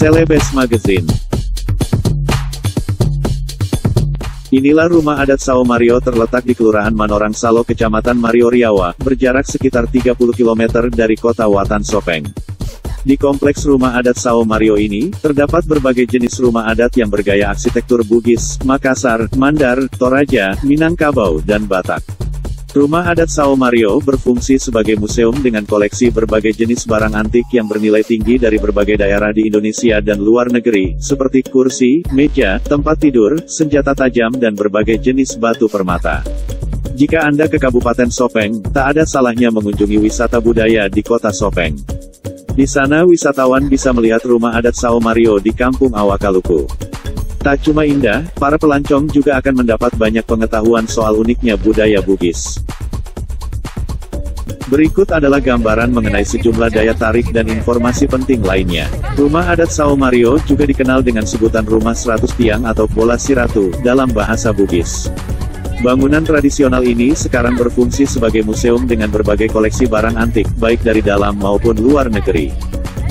Celebes Magazine Inilah rumah adat Sao Mario terletak di Kelurahan Manorang Salo, Kecamatan Mario Riawa, berjarak sekitar 30 km dari kota Watan Sopeng. Di kompleks rumah adat Sao Mario ini, terdapat berbagai jenis rumah adat yang bergaya arsitektur Bugis, Makassar, Mandar, Toraja, Minangkabau, dan Batak. Rumah adat Sao Mario berfungsi sebagai museum dengan koleksi berbagai jenis barang antik yang bernilai tinggi dari berbagai daerah di Indonesia dan luar negeri, seperti kursi, meja, tempat tidur, senjata tajam dan berbagai jenis batu permata. Jika Anda ke Kabupaten Sopeng, tak ada salahnya mengunjungi wisata budaya di kota Sopeng. Di sana wisatawan bisa melihat rumah adat Sao Mario di Kampung Awakaluku. Tak cuma indah, para pelancong juga akan mendapat banyak pengetahuan soal uniknya budaya Bugis. Berikut adalah gambaran mengenai sejumlah daya tarik dan informasi penting lainnya. Rumah adat Sao Mario juga dikenal dengan sebutan rumah 100 tiang atau bola siratu, dalam bahasa Bugis. Bangunan tradisional ini sekarang berfungsi sebagai museum dengan berbagai koleksi barang antik, baik dari dalam maupun luar negeri.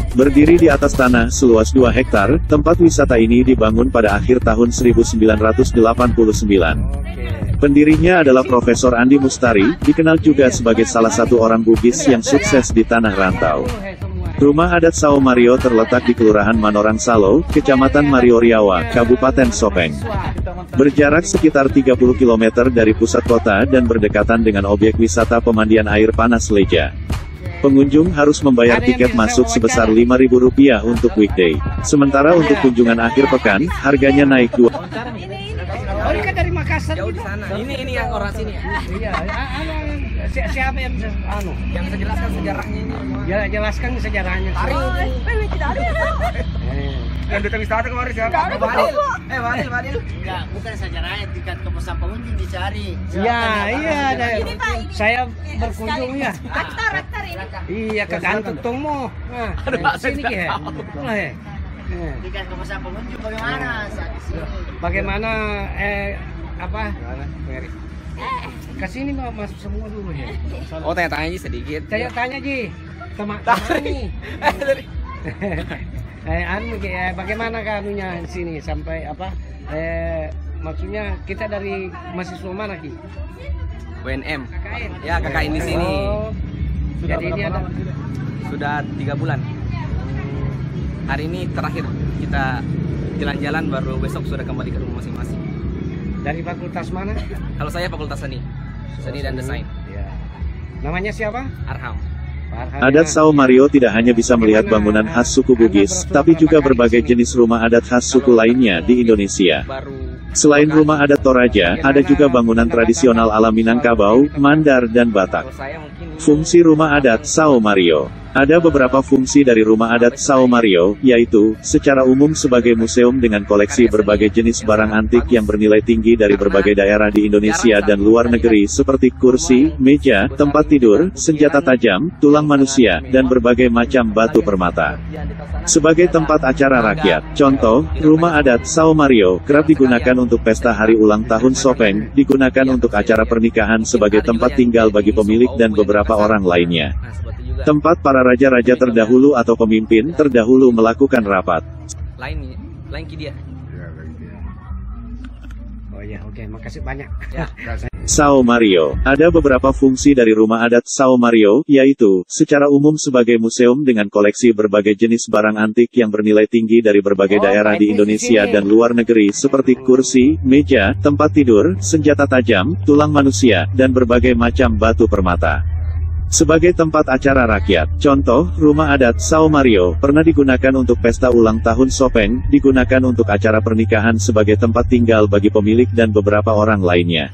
Berdiri di atas tanah seluas 2 hektar, tempat wisata ini dibangun pada akhir tahun 1989. Pendirinya adalah Profesor Andi Mustari, dikenal juga sebagai salah satu orang Bugis yang sukses di tanah rantau. Rumah adat Sao Mario terletak di Kelurahan Manorang Salo, Kecamatan Mario Riawa, Kabupaten Sopeng. Berjarak sekitar 30 km dari pusat kota dan berdekatan dengan objek wisata pemandian air panas Leja. Pengunjung harus membayar tiket masuk sebesar Rp5.000 untuk weekday. Sementara untuk kunjungan akhir pekan, harganya naik dua. Oh, ini kan dari Makassar. Jauh di sana. Ini ini yang orang sini ya. Iya, a- anu, si- siapa yang bisa, anu? Yang bisa jelaskan sejarahnya ini. Ya, jelaskan sejarahnya. Eh. Yang duta wisata kemarin siapa? Nggak ada Badil. ketemu. Eh, Badil, Badil. Enggak, bukan sejarahnya tingkat kepesan pengunjung dicari. Iya, iya, ada- Ini Pak, ini. saya berkunjung ya. Ini. Iya, ke kantor tungmu. Nah, Aduh, eh, sini ki ya. Lah, ya. Eh, Tingkat kepesan pengunjung bagaimana saat di sini? Bagaimana eh apa? Ke sini mau masuk semua dulu ya. Oh, tanya-tanya aja sedikit. Saya tanya Ji, teman teman nih. eh, anu, eh, bagaimana kanunya di sini sampai apa? Eh, maksudnya kita dari mahasiswa mana ki? WNM. KKN. Ya, KKN di sini. Oh, jadi ini ada Sudah tiga bulan. Hari ini terakhir kita jalan-jalan baru besok sudah kembali ke rumah masing-masing. dari fakultas mana? Kalau saya Fakultas Seni, Seni dan Desain, Ya. Namanya siapa? Arham. Adat ya. Sao Mario tidak hanya bisa melihat bangunan khas suku Bugis, tapi juga berbagai jenis rumah adat khas suku lainnya di Indonesia. Baru Selain rumah adat Toraja, ada juga bangunan tradisional ala Minangkabau, Mandar, dan Batak. Fungsi rumah adat Sao Mario Ada beberapa fungsi dari rumah adat Sao Mario, yaitu, secara umum sebagai museum dengan koleksi berbagai jenis barang antik yang bernilai tinggi dari berbagai daerah di Indonesia dan luar negeri seperti kursi, meja, tempat tidur, senjata tajam, tulang manusia, dan berbagai macam batu permata. Sebagai tempat acara rakyat, contoh, rumah adat Sao Mario kerap digunakan untuk pesta hari ulang tahun Sopeng, digunakan untuk acara pernikahan sebagai tempat tinggal bagi pemilik dan beberapa orang lainnya. Tempat para raja-raja terdahulu atau pemimpin terdahulu melakukan rapat. lain lain ki dia. Oh ya, oke, makasih banyak. Ya. Sao Mario. Ada beberapa fungsi dari rumah adat Sao Mario, yaitu, secara umum sebagai museum dengan koleksi berbagai jenis barang antik yang bernilai tinggi dari berbagai Oh, daerah di Indonesia dan luar negeri seperti kursi, meja, tempat tidur, senjata tajam, tulang manusia, dan berbagai macam batu permata. Sebagai tempat acara rakyat, contoh, rumah adat Sao Mario pernah digunakan untuk pesta ulang tahun Sopeng, digunakan untuk acara pernikahan sebagai tempat tinggal bagi pemilik dan beberapa orang lainnya.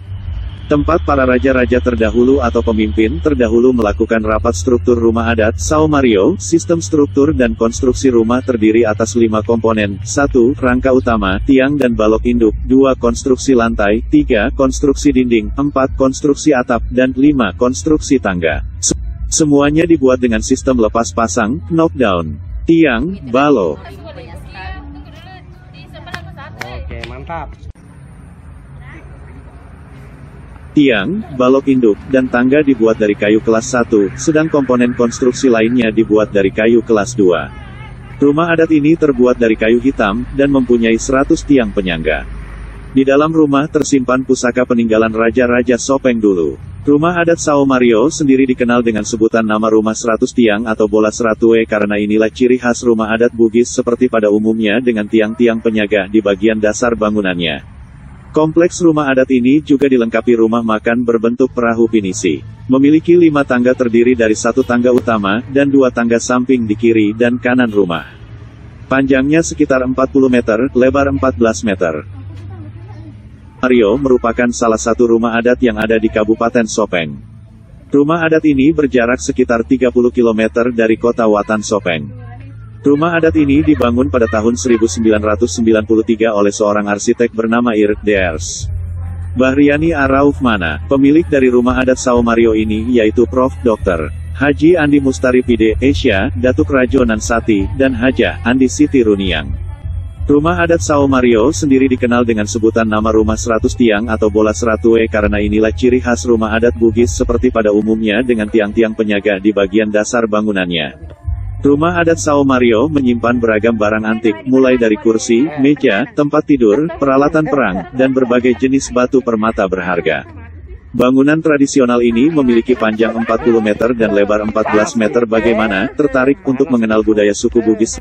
Tempat para raja-raja terdahulu atau pemimpin terdahulu melakukan rapat struktur rumah adat Sao Mario, sistem struktur dan konstruksi rumah terdiri atas lima komponen, 1. Rangka utama, tiang dan balok induk, 2. Konstruksi lantai, 3. Konstruksi dinding, 4. Konstruksi atap, dan 5. Konstruksi tangga. Se- Semuanya dibuat dengan sistem lepas pasang, knockdown, tiang, balok, Oke, mantap. Tiang, balok induk, dan tangga dibuat dari kayu kelas 1, sedang komponen konstruksi lainnya dibuat dari kayu kelas 2. Rumah adat ini terbuat dari kayu hitam, dan mempunyai 100 tiang penyangga. Di dalam rumah tersimpan pusaka peninggalan Raja-Raja Sopeng dulu. Rumah adat Sao Mario sendiri dikenal dengan sebutan nama rumah 100 tiang atau bola seratue karena inilah ciri khas rumah adat Bugis seperti pada umumnya dengan tiang-tiang penyaga di bagian dasar bangunannya. Kompleks rumah adat ini juga dilengkapi rumah makan berbentuk perahu pinisi. Memiliki lima tangga terdiri dari satu tangga utama, dan dua tangga samping di kiri dan kanan rumah. Panjangnya sekitar 40 meter, lebar 14 meter. Mario merupakan salah satu rumah adat yang ada di Kabupaten Sopeng. Rumah adat ini berjarak sekitar 30 km dari kota Watan Sopeng. Rumah adat ini dibangun pada tahun 1993 oleh seorang arsitek bernama Ir Deers. Bahriani Araufmana, pemilik dari rumah adat Sao Mario ini yaitu Prof. Dr. Haji Andi Mustaripide, Asia, Datuk Rajo Nansati, dan Haja, Andi Siti Runiang. Rumah adat Sao Mario sendiri dikenal dengan sebutan nama rumah 100 tiang atau bola seratue karena inilah ciri khas rumah adat Bugis seperti pada umumnya dengan tiang-tiang penyaga di bagian dasar bangunannya. Rumah adat Sao Mario menyimpan beragam barang antik, mulai dari kursi, meja, tempat tidur, peralatan perang, dan berbagai jenis batu permata berharga. Bangunan tradisional ini memiliki panjang 40 meter dan lebar 14 meter bagaimana, tertarik untuk mengenal budaya suku Bugis.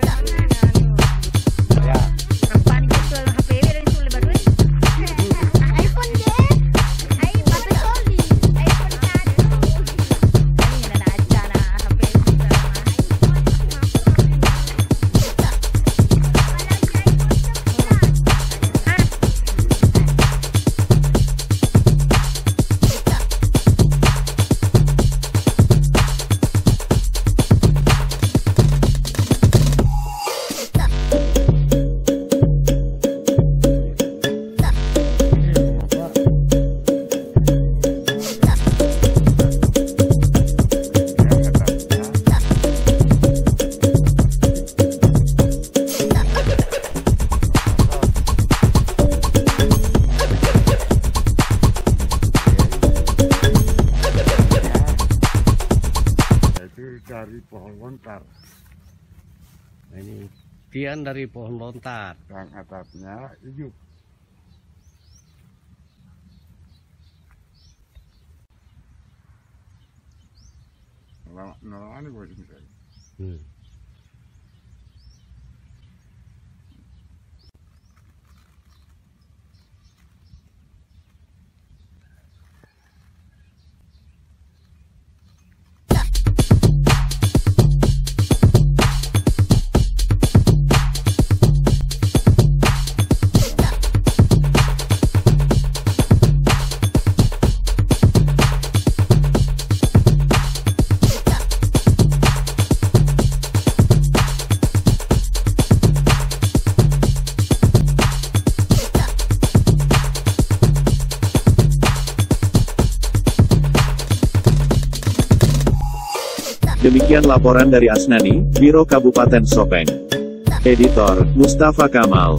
Lontar Ini tiang dari pohon lontar. yang atapnya hijau Nah, nah, ini ini saya. Hmm. Demikian laporan dari Asnani, Biro Kabupaten Sopeng. Editor, Mustafa Kamal.